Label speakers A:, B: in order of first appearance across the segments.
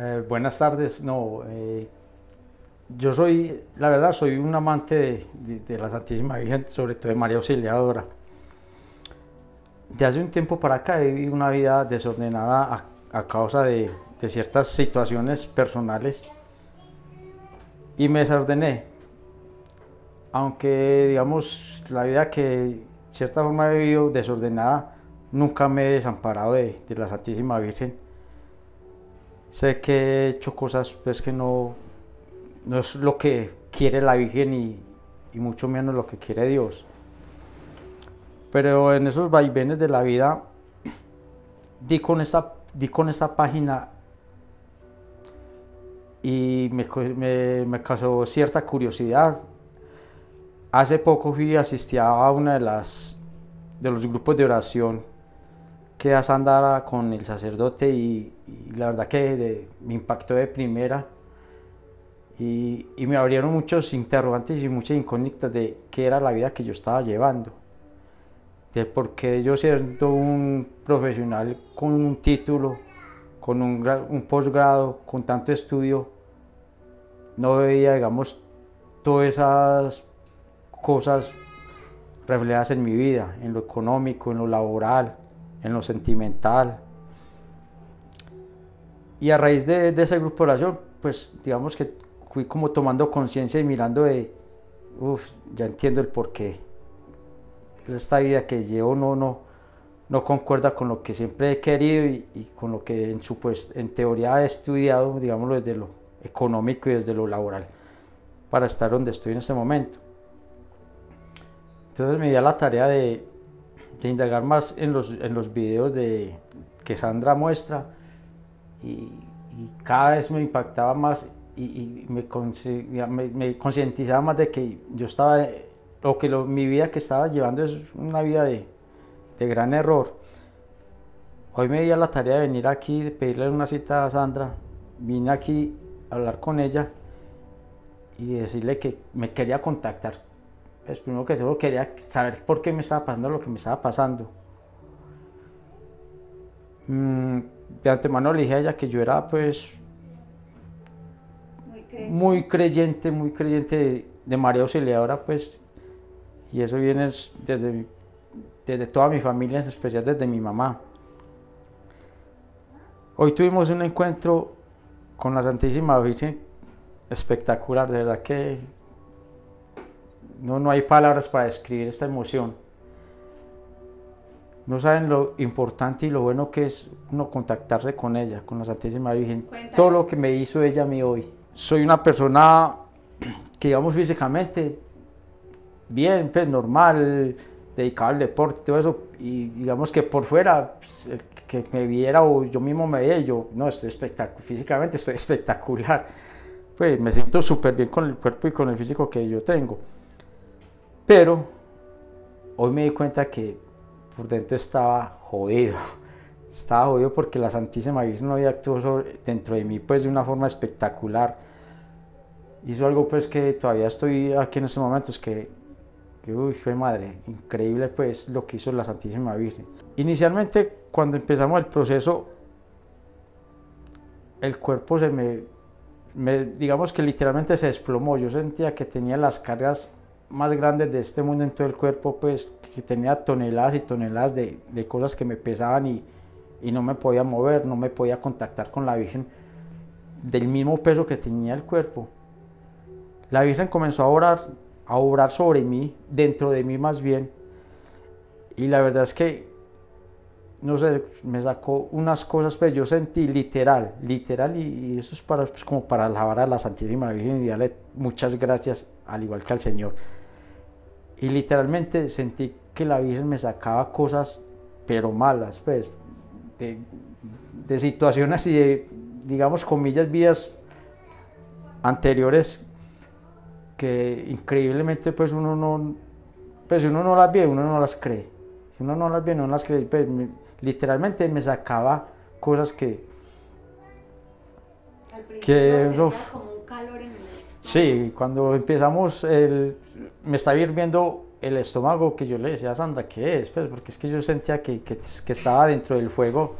A: Eh, buenas tardes, no, eh, yo soy, la verdad, soy un amante de, la Santísima Virgen, sobre todo de María Auxiliadora. De hace un tiempo para acá he vivido una vida desordenada a, causa de, ciertas situaciones personales y me desordené. Aunque, digamos, la vida que cierta forma he vivido desordenada, nunca me he desamparado de, de la Santísima Virgen. Sé que he hecho cosas que no, no es lo que quiere la Virgen y, mucho menos lo que quiere Dios. Pero en esos vaivenes de la vida, di con esta, di con esta página y me, me, me causó cierta curiosidad. Hace poco fui asistí a una de las de los grupos de oración que hace andara con el sacerdote y, la verdad que me impactó de primera. Y, me abrieron muchos interrogantes y muchas incógnitas de qué era la vida que yo estaba llevando, de por qué yo siendo un profesional con un título, con un, un posgrado, con tanto estudio, no veía, digamos, todas esas cosas reflejadas en mi vida, en lo económico, en lo laboral, en lo sentimental. Y a raíz de, de ese grupo de oración, pues digamos que fui como tomando conciencia y mirando de, uff, ya entiendo el porqué. Esta vida que llevo no, no, no concuerda con lo que siempre he querido y, y con lo que en, supue- en teoría he estudiado, digámoslo, desde lo económico y desde lo laboral, para estar donde estoy en este momento. Entonces me di a la tarea de, de indagar más en los, en los videos de, que Sandra muestra y, cada vez me impactaba más y, me, me, me concientizaba más de que yo estaba, o que lo- mi vida que estaba llevando es una vida de, de gran error. Hoy me di a la tarea de venir aquí, de pedirle una cita a Sandra, vine aquí a hablar con ella y decirle que me quería contactar. Pues primero que todo quería saber por qué me estaba pasando lo que me estaba pasando. Mm, de antemano le dije a ella que yo era pues
B: Muy creyente.
A: muy creyente, muy creyente de, de María Auxiliadora, pues, y eso viene es desde, desde toda mi familia, en especial desde mi mamá. Hoy tuvimos un encuentro con la Santísima Virgen espectacular, de verdad que no, no hay palabras para describir esta emoción. No saben lo importante y lo bueno que es uno contactarse con ella, con la Santísima Virgen. Todo lo que me hizo ella a mí hoy. Soy una persona que, digamos, físicamente bien, pues normal, dedicado al deporte, todo eso. Y digamos que por fuera, pues, el que me viera o yo mismo me veía, yo, no, estoy espectacular, físicamente estoy espectacular. Pues me siento súper bien con el cuerpo y con el físico que yo tengo. Pero hoy me di cuenta que por dentro estaba jodido. Estaba jodido porque la Santísima Virgen hoy actuó dentro de mí pues de una forma espectacular. Hizo algo pues que todavía estoy aquí en estos momentos que, que uy, fue madre, increíble pues lo que hizo la Santísima Virgen. Inicialmente cuando empezamos el proceso, el cuerpo se me, me- digamos que literalmente se desplomó. Yo sentía que tenía las cargas más grandes de este mundo en todo el cuerpo, pues que tenía toneladas y toneladas de, de cosas que me pesaban y, y no me podía mover, no me podía contactar con la Virgen del mismo peso que tenía el cuerpo. La Virgen comenzó a orar, a obrar sobre mí, dentro de mí más bien, y la verdad es que, no sé, me sacó unas cosas, pues yo sentí literal, literal, y, y eso es para, pues, como para alabar a la Santísima Virgen y darle muchas gracias, al igual que al Señor. Y literalmente sentí que la Virgen me sacaba cosas, pero malas, pues, de, de situaciones y de, digamos, comillas, vías anteriores que increíblemente, pues, uno no, pues, uno no las ve, uno no las cree. Si uno no las ve, no las cree. Pues, me- literalmente me sacaba cosas que,
B: Al principio
A: que, uf.
B: como un calor en el
A: Sí, cuando empezamos, el, me estaba hirviendo el estómago que yo le decía a Sandra, ¿qué es? Pues porque es que yo sentía que, que, estaba dentro del fuego,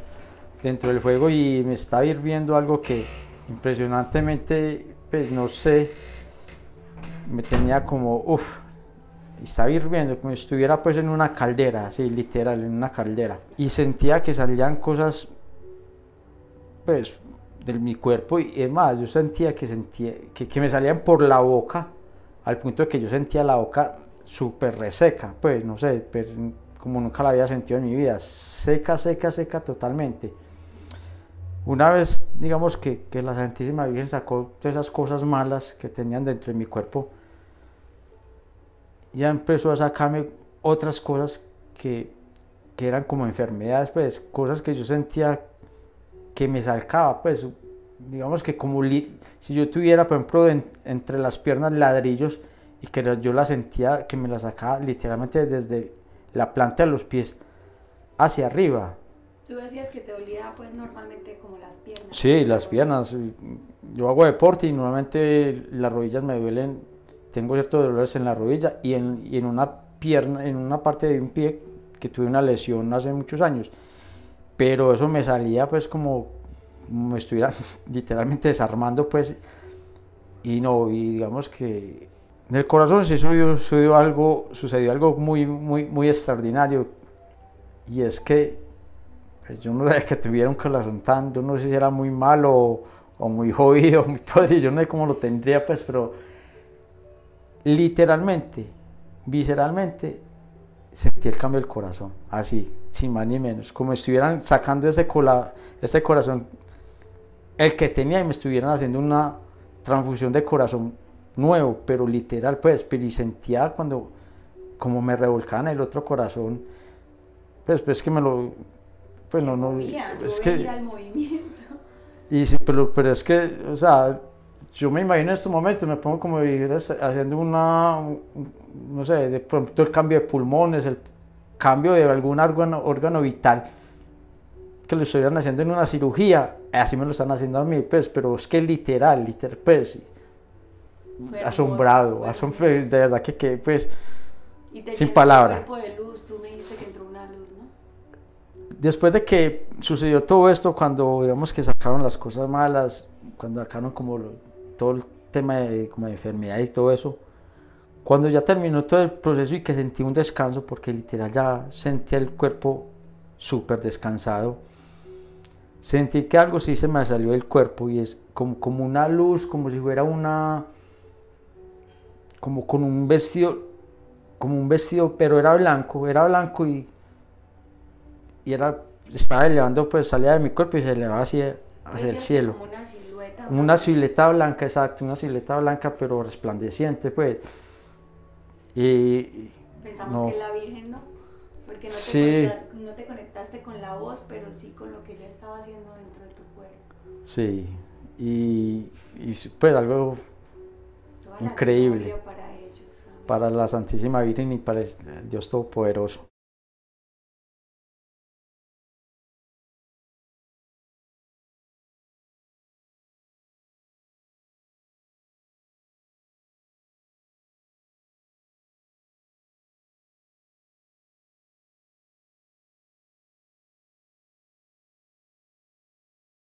A: dentro del fuego y me estaba hirviendo algo que, impresionantemente, pues no sé, me tenía como, uff, estaba hirviendo, como si estuviera pues en una caldera, así literal, en una caldera. Y sentía que salían cosas, pues, de mi cuerpo y demás, yo sentía que, sentía que, que me salían por la boca, al punto de que yo sentía la boca súper reseca, pues, no sé, pues, como nunca la había sentido en mi vida, seca, seca, seca totalmente. Una vez, digamos que, que la Santísima Virgen sacó todas esas cosas malas que tenían dentro de mi cuerpo, ya empezó a sacarme otras cosas que, que eran como enfermedades, pues cosas que yo sentía que me sacaba, pues digamos que como si yo tuviera, por ejemplo, entre las piernas ladrillos y que yo la sentía que me la sacaba literalmente desde la planta de los pies hacia arriba.
B: Tú decías que te dolía pues normalmente como las piernas.
A: Sí, las piernas. Yo hago deporte y normalmente las rodillas me duelen tengo ciertos dolores en la rodilla y en, y en una pierna, en una parte de un pie que tuve una lesión hace muchos años. Pero eso me salía pues como, me estuviera literalmente desarmando pues y no, y digamos que en el corazón sí sucedió, algo, sucedió algo muy, muy, muy extraordinario y es que pues, yo no sé que tuviera un corazón tan, yo no sé si era muy malo o, o muy jodido, muy podrido, yo no sé cómo lo tendría pues, pero literalmente, visceralmente, sentí el cambio del corazón, así, sin más ni menos, como estuvieran sacando ese, cola, ese corazón, el que tenía y me estuvieran haciendo una transfusión de corazón nuevo, pero literal, pues, pero y sentía cuando, como me revolcaban el otro corazón, pues, pues que me lo, pues no, no,
B: es que, el movimiento.
A: Y sí, pero, pero es que, o sea, yo me imagino en estos momentos, me pongo como haciendo una, no sé, de pronto el cambio de pulmones, el cambio de algún órgano, órgano vital, que lo estuvieran haciendo en una cirugía, así me lo están haciendo a mí, pues, pero es que literal, literal, pues, asombrado, asombrado, de verdad que, que pues, sin palabra. Después de que sucedió todo esto, cuando digamos que sacaron las cosas malas, cuando sacaron como todo el tema de, como de enfermedad y todo eso, cuando ya terminó todo el proceso y que sentí un descanso, porque literal ya sentía el cuerpo súper descansado, sentí que algo sí se me salió del cuerpo y es como, como una luz, como si fuera una, como con un vestido, como un vestido, pero era blanco, era blanco y, y era, estaba elevando, pues salía de mi cuerpo y se elevaba hacia, hacia el cielo. una silueta blanca, exacto, una silueta blanca pero resplandeciente, pues.
B: Y, Pensamos que la Virgen no, porque no te, conectaste con la voz, pero sí con lo que ella estaba haciendo dentro de tu cuerpo.
A: Sí, y, y pues algo increíble.
B: para, ellos,
A: para la Santísima Virgen y para el Dios Todopoderoso.